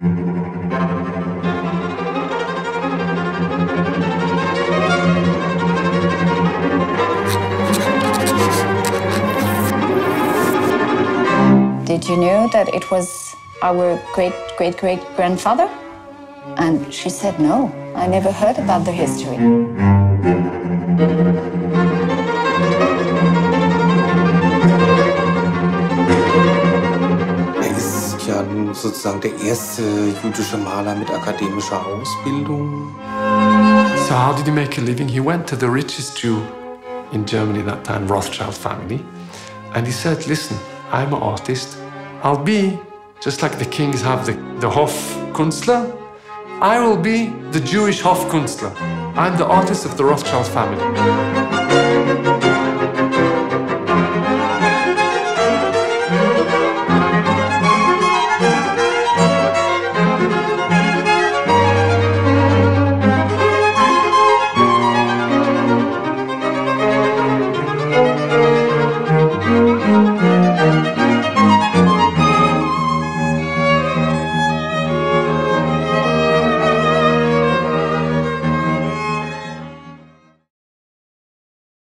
Did you know that it was our great great great grandfather? And she said, No, I never heard about the history. Sozusagen der erste jüdische Maler mit akademischer Ausbildung. So how did he make a living? He went to the richest Jew in Germany that time, Rothschild family, and he said, listen, I'm an artist. I'll be just like the kings have the, the Hofkünstler. I will be the Jewish Hofkünstler. I'm the artist of the Rothschild family.